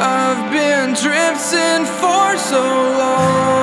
I've been drifting for so long.